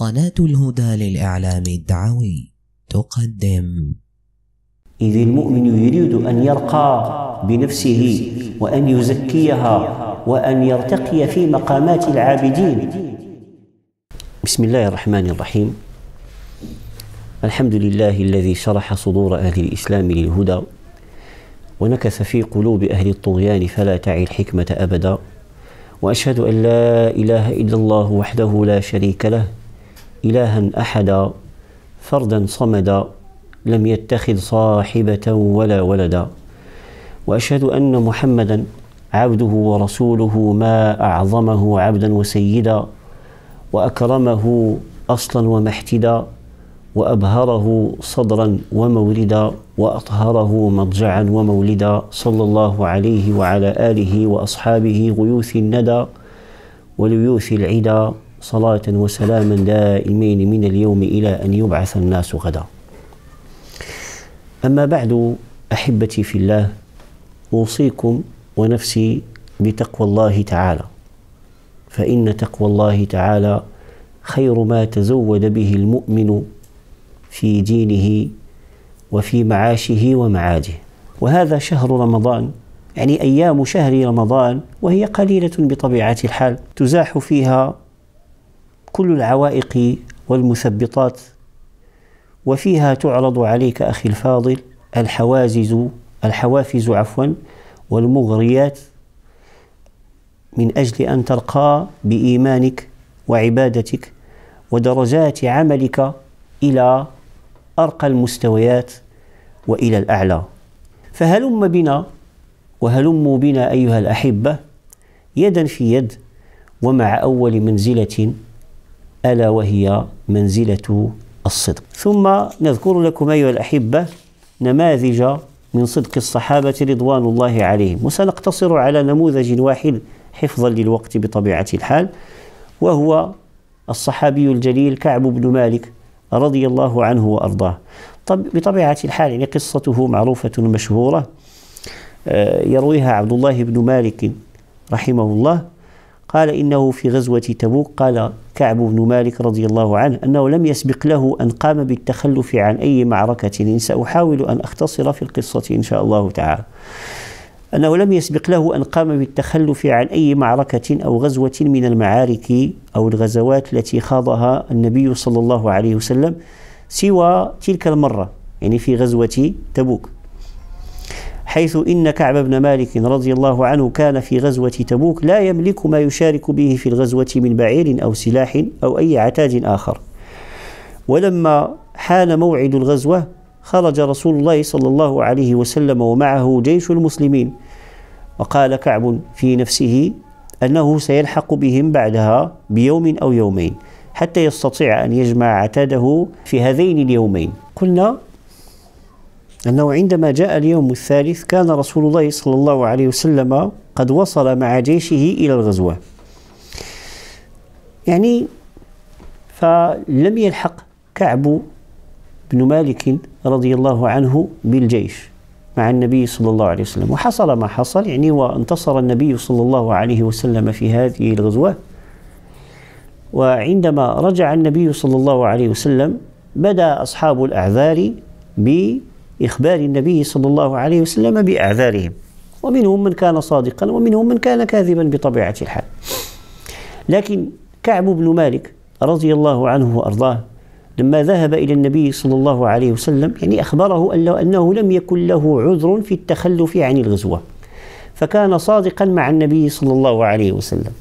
قناة الهدى للإعلام الدعوي تقدم. إذ المؤمن يريد أن يرقى بنفسه وأن يزكيها وأن يرتقي في مقامات العابدين. بسم الله الرحمن الرحيم. الحمد لله الذي شرح صدور أهل الإسلام للهدى ونكث في قلوب أهل الطغيان فلا تعي الحكمة أبدا. وأشهد أن لا إله إلا الله وحده لا شريك له إلها أحدا فردا صمدا لم يتخذ صاحبة ولا ولدا. وأشهد أن محمدا عبده ورسوله ما أعظمه عبدا وسيدا وأكرمه أصلا ومحتدا وأبهره صدرا وموردا وأطهره مضجعا ومولدا صلى الله عليه وعلى آله وأصحابه غيوث الندى وليوث العدا. صلاة وسلاما دائمين من اليوم إلى أن يبعث الناس غدا. أما بعد أحبتي في الله أوصيكم ونفسي بتقوى الله تعالى. فإن تقوى الله تعالى خير ما تزود به المؤمن في دينه وفي معاشه ومعاده. وهذا شهر رمضان يعني أيام شهر رمضان وهي قليلة بطبيعة الحال تزاح فيها كل العوائق والمثبطات وفيها تعرض عليك أخي الفاضل الحوازز الحوافز عفوا والمغريات من أجل أن ترقى بإيمانك وعبادتك ودرجات عملك إلى أرقى المستويات وإلى الأعلى. فهلم بنا وهلموا بنا أيها الأحبة يدا في يد ومع أول منزلة ألا وهي منزلة الصدق. ثم نذكر لكم أيها الأحبة نماذج من صدق الصحابة رضوان الله عليهم. وسنقتصر على نموذج واحد حفظا للوقت بطبيعة الحال وهو الصحابي الجليل كعب بن مالك رضي الله عنه وأرضاه. طب بطبيعة الحال يعني قصته معروفة مشهورة آه، يرويها عبد الله بن مالك رحمه الله. قال إنه في غزوة تبوك قال كعب بن مالك رضي الله عنه أنه لم يسبق له أن قام بالتخلف عن أي معركة سأحاول أن أختصر في القصة إن شاء الله تعالى. أنه لم يسبق له أن قام بالتخلف عن أي معركة أو غزوة من المعارك أو الغزوات التي خاضها النبي صلى الله عليه وسلم سوى تلك المرة يعني في غزوة تبوك. حيث إن كعب بن مالك رضي الله عنه كان في غزوة تبوك لا يملك ما يشارك به في الغزوة من بعير أو سلاح أو أي عتاد آخر. ولما حان موعد الغزوة خرج رسول الله صلى الله عليه وسلم ومعه جيش المسلمين. وقال كعب في نفسه أنه سيلحق بهم بعدها بيوم أو يومين حتى يستطيع أن يجمع عتاده في هذين اليومين. قلنا أنه عندما جاء اليوم الثالث كان رسول الله صلى الله عليه وسلم قد وصل مع جيشه إلى الغزوة. يعني فلم يلحق كعب بن مالك رضي الله عنه بالجيش مع النبي صلى الله عليه وسلم. وحصل ما حصل يعني وانتصر النبي صلى الله عليه وسلم في هذه الغزوة. وعندما رجع النبي صلى الله عليه وسلم بدأ أصحاب الأعذار بإخبار النبي صلى الله عليه وسلم بأعذارهم ومنهم من كان صادقا ومنهم من كان كاذبا بطبيعة الحال. لكن كعب بن مالك رضي الله عنه وأرضاه لما ذهب إلى النبي صلى الله عليه وسلم يعني أخبره أنه لم يكن له عذر في التخلف عن الغزوة. فكان صادقا مع النبي صلى الله عليه وسلم.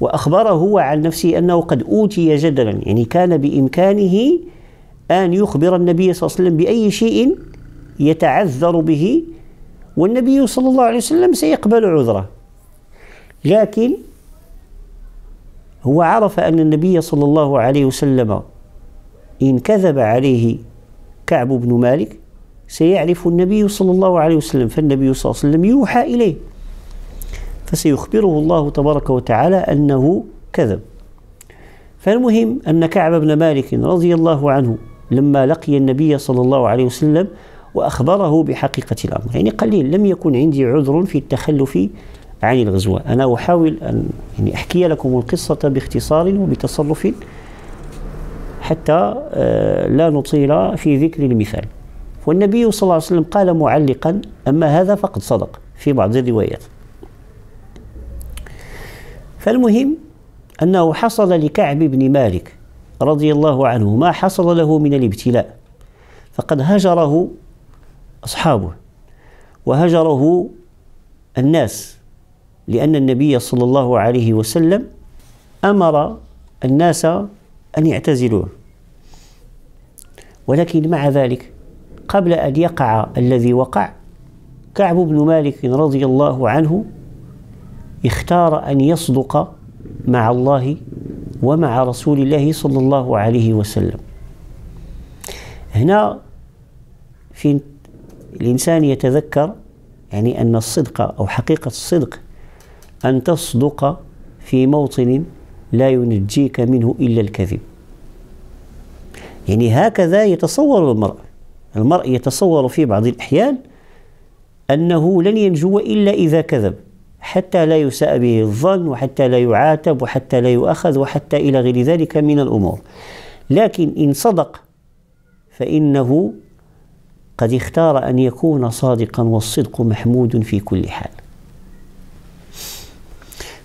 وأخبره عن نفسه أنه قد أوتي جدلا يعني كان بإمكانه أن يخبر النبي صلى الله عليه وسلم بأي شيء يتعذر به والنبي صلى الله عليه وسلم سيقبل عذره. لكن هو عرف أن النبي صلى الله عليه وسلم إن كذب عليه كعب بن مالك سيعرف النبي صلى الله عليه وسلم فالنبي صلى الله عليه وسلم يوحى إليه. فسيخبره الله تبارك وتعالى أنه كذب. فالمهم أن كعب بن مالك رضي الله عنه لما لقي النبي صلى الله عليه وسلم وأخبره بحقيقة الأمر. يعني قليل لم يكن عندي عذر في التخلف عن الغزوة. أنا أحاول أن يعني أحكي لكم القصة باختصار وبتصرف حتى آه، لا نطيل في ذكر المثال. والنبي صلى الله عليه وسلم قال معلقا أما هذا فقد صدق في بعض الروايات. فالمهم أنه حصل لكعب بن مالك رضي الله عنه ما حصل له من الابتلاء. فقد هجره أصحابه وهجره الناس لأن النبي صلى الله عليه وسلم أمر الناس أن يعتزلوه. ولكن مع ذلك قبل أن يقع الذي وقع كعب بن مالك رضي الله عنه اختار أن يصدق مع الله ومع رسول الله صلى الله عليه وسلم. هنا في الإنسان يتذكر يعني أن الصدق أو حقيقة الصدق أن تصدق في موطن لا ينجيك منه إلا الكذب. يعني هكذا يتصور المرء المرء يتصور في بعض الأحيان أنه لن ينجو إلا إذا كذب. حتى لا يساء به الظن وحتى لا يعاتب وحتى لا يؤخذ وحتى إلى غير ذلك من الأمور. لكن إن صدق فإنه قد اختار أن يكون صادقا والصدق محمود في كل حال.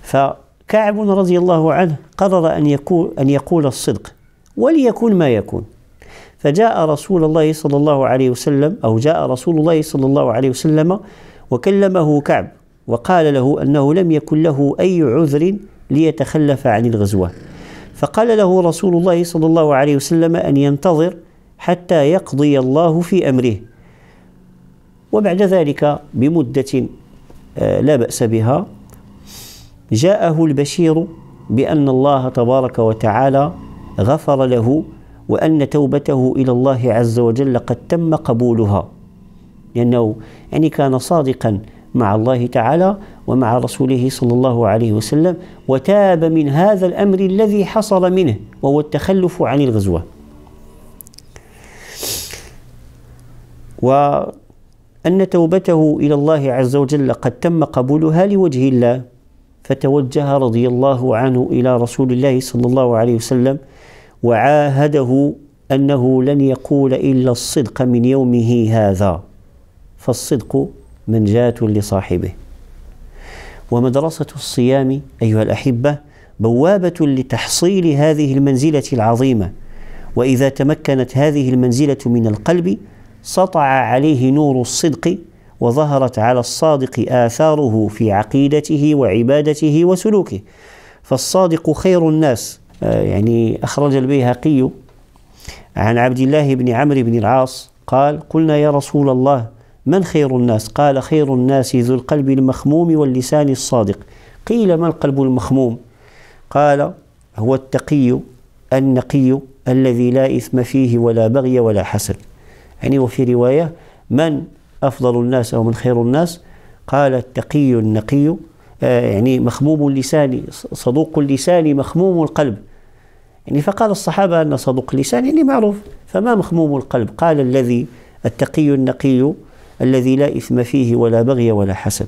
فكعب رضي الله عنه قرر أن يكون أن يقول الصدق وليكن ما يكون. فجاء رسول الله صلى الله عليه وسلم أو جاء رسول الله صلى الله عليه وسلم وكلمه كعب. وقال له أنه لم يكن له أي عذر ليتخلف عن الغزوة. فقال له رسول الله صلى الله عليه وسلم أن ينتظر حتى يقضي الله في أمره. وبعد ذلك بمدة آه، لا بأس بها جاءه البشير بأن الله تبارك وتعالى غفر له وأن توبته إلى الله عز وجل قد تم قبولها. لأنه يعني كان صادقا مع الله تعالى ومع رسوله صلى الله عليه وسلم وتاب من هذا الأمر الذي حصل منه وهو التخلف عن الغزوة. وأن توبته إلى الله عز وجل قد تم قبولها لوجه الله فتوجه رضي الله عنه إلى رسول الله صلى الله عليه وسلم وعاهده أنه لن يقول إلا الصدق من يومه هذا. فالصدق منجاة لصاحبه. ومدرسة الصيام أيها الأحبة بوابة لتحصيل هذه المنزلة العظيمة. وإذا تمكنت هذه المنزلة من القلب سطع عليه نور الصدق وظهرت على الصادق آثاره في عقيدته وعبادته وسلوكه. فالصادق خير الناس. آه، يعني أخرج البيهقي عن عبد الله بن عمرو بن العاص قال قلنا يا رسول الله من خير الناس؟ قال خير الناس ذو القلب المخموم واللسان الصادق. قيل ما القلب المخموم؟ قال هو التقي النقي الذي لا إثم فيه ولا بغي ولا حسد. يعني وفي رواية من أفضل الناس أو من خير الناس؟ قال التقي النقي آه، يعني مخموم اللسان صدوق اللسان مخموم القلب. يعني فقال الصحابة أن صدوق اللسان يعني معروف فما مخموم القلب؟ قال الذي التقي النقي الذي لا إثم فيه ولا بغي ولا حسد.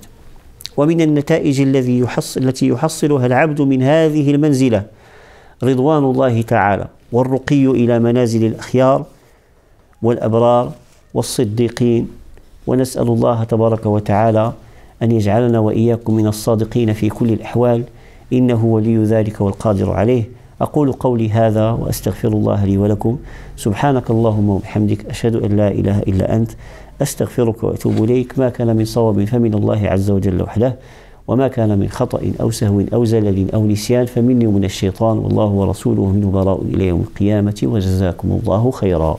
ومن النتائج الذي يحصل التي يحصلها العبد من هذه المنزلة رضوان الله تعالى والرقي إلى منازل الأخيار والأبرار والصديقين. ونسأل الله تبارك وتعالى أن يجعلنا وإياكم من الصادقين في كل الأحوال. إنه ولي ذلك والقادر عليه. أقول قولي هذا وأستغفر الله لي ولكم. سبحانك اللهم وبحمدك أشهد أن لا إله إلا أنت أستغفرك وأتوب إليك. ما كان من صواب فمن الله عز وجل وحده وما كان من خطأ أو سهو أو زلل أو نسيان فمني ومن الشيطان والله ورسوله منه براء إلى يوم القيامة وجزاكم الله خيرا.